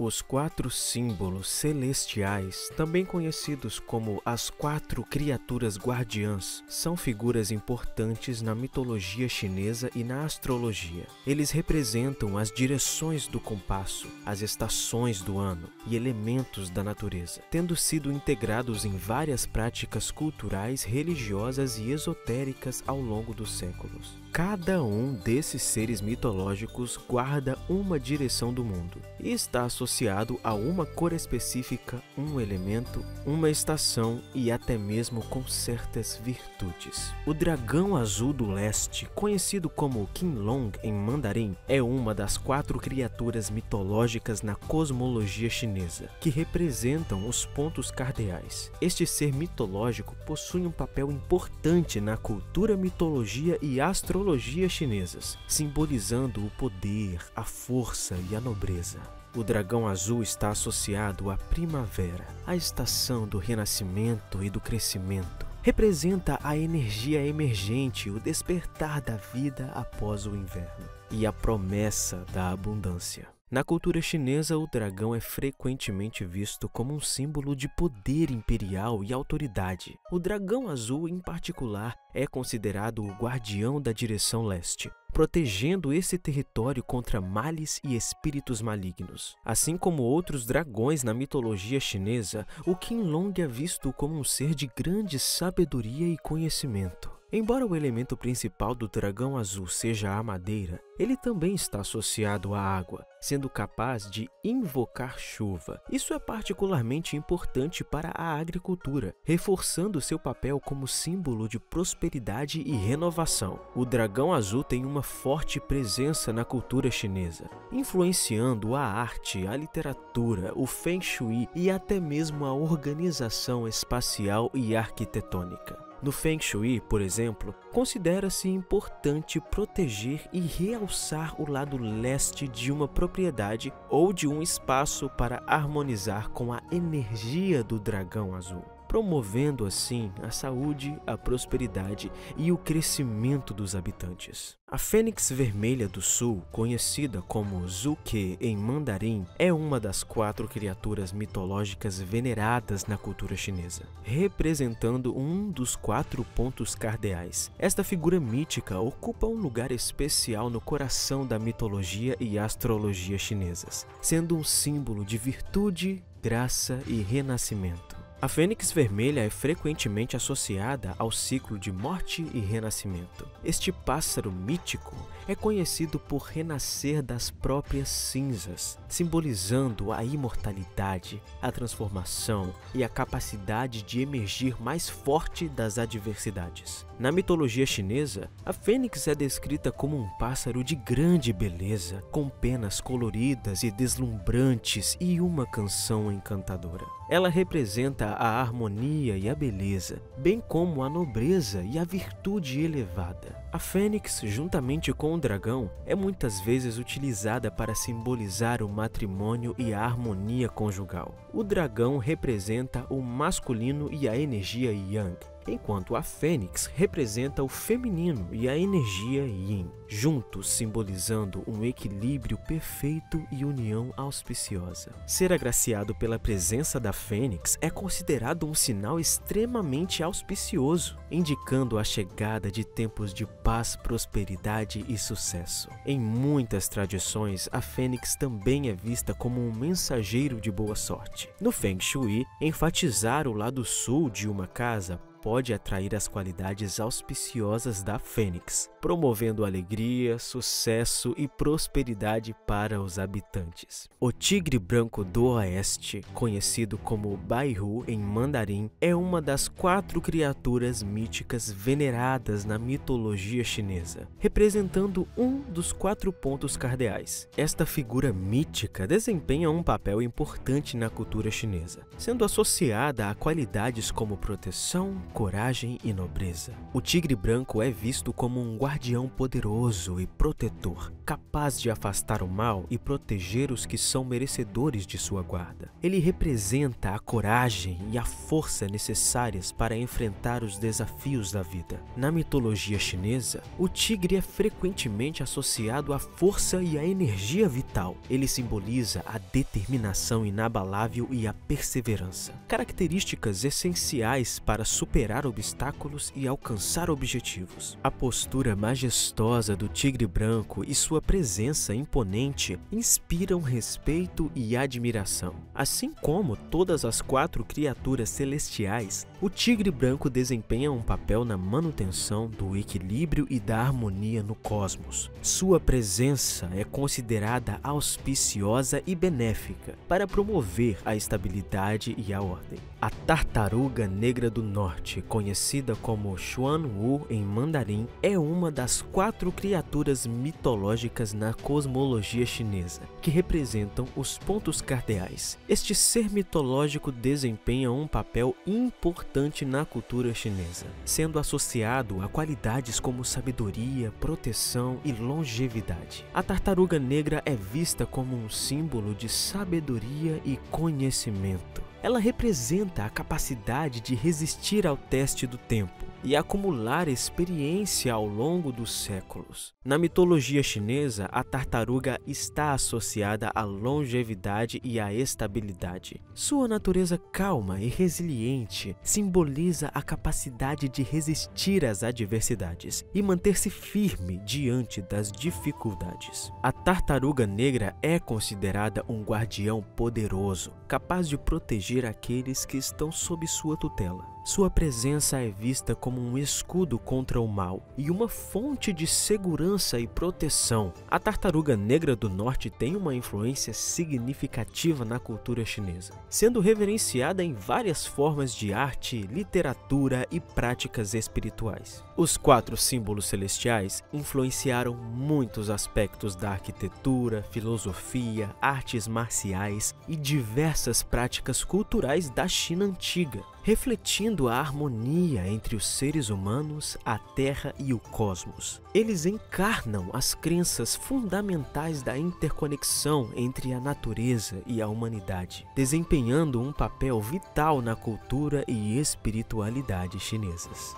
Os quatro símbolos celestiais, também conhecidos como as quatro criaturas guardiãs, são figuras importantes na mitologia chinesa e na astrologia. Eles representam as direções do compasso, as estações do ano e elementos da natureza, tendo sido integrados em várias práticas culturais, religiosas e esotéricas ao longo dos séculos. Cada um desses seres mitológicos guarda uma direção do mundo e está associado a uma cor específica, um elemento, uma estação e até mesmo com certas virtudes. O dragão azul do leste, conhecido como Qinlong em mandarim, é uma das quatro criaturas mitológicas na cosmologia chinesa, que representam os pontos cardeais. Este ser mitológico possui um papel importante na cultura, mitologia e astrologia chinesas, simbolizando o poder, a força e a nobreza. O dragão azul está associado à primavera, a estação do renascimento e do crescimento. Representa a energia emergente, o despertar da vida após o inverno e a promessa da abundância. Na cultura chinesa, o dragão é frequentemente visto como um símbolo de poder imperial e autoridade. O dragão azul, em particular, é considerado o guardião da direção leste, protegendo esse território contra males e espíritos malignos. Assim como outros dragões na mitologia chinesa, o Qinlong é visto como um ser de grande sabedoria e conhecimento. Embora o elemento principal do dragão azul seja a madeira, ele também está associado à água, sendo capaz de invocar chuva. Isso é particularmente importante para a agricultura, reforçando seu papel como símbolo de prosperidade e renovação. O dragão azul tem uma forte presença na cultura chinesa, influenciando a arte, a literatura, o feng shui e até mesmo a organização espacial e arquitetônica. No Feng Shui, por exemplo, considera-se importante proteger e realçar o lado leste de uma propriedade ou de um espaço para harmonizar com a energia do dragão azul promovendo assim a saúde, a prosperidade e o crescimento dos habitantes. A fênix vermelha do sul, conhecida como Zuke em mandarim, é uma das quatro criaturas mitológicas veneradas na cultura chinesa, representando um dos quatro pontos cardeais. Esta figura mítica ocupa um lugar especial no coração da mitologia e astrologia chinesas, sendo um símbolo de virtude, graça e renascimento. A fênix vermelha é frequentemente associada ao ciclo de morte e renascimento. Este pássaro mítico é conhecido por renascer das próprias cinzas, simbolizando a imortalidade, a transformação e a capacidade de emergir mais forte das adversidades. Na mitologia chinesa, a fênix é descrita como um pássaro de grande beleza, com penas coloridas e deslumbrantes e uma canção encantadora. Ela representa a harmonia e a beleza, bem como a nobreza e a virtude elevada. A fênix, juntamente com o dragão, é muitas vezes utilizada para simbolizar o matrimônio e a harmonia conjugal. O dragão representa o masculino e a energia yang, enquanto a fênix representa o feminino e a energia yin, juntos simbolizando um equilíbrio perfeito e união auspiciosa. Ser agraciado pela presença da fênix é considerado um sinal extremamente auspicioso, indicando a chegada de tempos de paz, prosperidade e sucesso. Em muitas tradições, a fênix também é vista como um mensageiro de boa sorte. No Feng Shui, enfatizar o lado sul de uma casa pode atrair as qualidades auspiciosas da fênix, promovendo alegria, sucesso e prosperidade para os habitantes. O tigre branco do oeste, conhecido como Baihu em mandarim, é uma das quatro criaturas míticas veneradas na mitologia chinesa, representando um dos quatro pontos cardeais. Esta figura mítica desempenha um papel importante na cultura chinesa, sendo associada a qualidades como proteção, coragem e nobreza. O tigre branco é visto como um guardião poderoso e protetor, capaz de afastar o mal e proteger os que são merecedores de sua guarda. Ele representa a coragem e a força necessárias para enfrentar os desafios da vida. Na mitologia chinesa, o tigre é frequentemente associado à força e à energia vital. Ele simboliza a determinação inabalável e a perseverança, características essenciais para superar obstáculos e alcançar objetivos. A postura majestosa do tigre branco e sua presença imponente inspiram respeito e admiração. Assim como todas as quatro criaturas celestiais, o tigre branco desempenha um papel na manutenção do equilíbrio e da harmonia no cosmos. Sua presença é considerada auspiciosa e benéfica para promover a estabilidade e a ordem. A tartaruga negra do norte, conhecida como Xuan Wu em mandarim, é uma das quatro criaturas mitológicas na cosmologia chinesa, que representam os pontos cardeais. Este ser mitológico desempenha um papel importante na cultura chinesa, sendo associado a qualidades como sabedoria, proteção e longevidade. A tartaruga negra é vista como um símbolo de sabedoria e conhecimento. Ela representa a capacidade de resistir ao teste do tempo e acumular experiência ao longo dos séculos. Na mitologia chinesa, a tartaruga está associada à longevidade e à estabilidade. Sua natureza calma e resiliente simboliza a capacidade de resistir às adversidades e manter-se firme diante das dificuldades. A tartaruga negra é considerada um guardião poderoso, capaz de proteger aqueles que estão sob sua tutela. Sua presença é vista como um escudo contra o mal e uma fonte de segurança e proteção. A tartaruga negra do norte tem uma influência significativa na cultura chinesa, sendo reverenciada em várias formas de arte, literatura e práticas espirituais. Os quatro símbolos celestiais influenciaram muitos aspectos da arquitetura, filosofia, artes marciais e diversas práticas culturais da China antiga refletindo a harmonia entre os seres humanos, a Terra e o cosmos. Eles encarnam as crenças fundamentais da interconexão entre a natureza e a humanidade, desempenhando um papel vital na cultura e espiritualidade chinesas.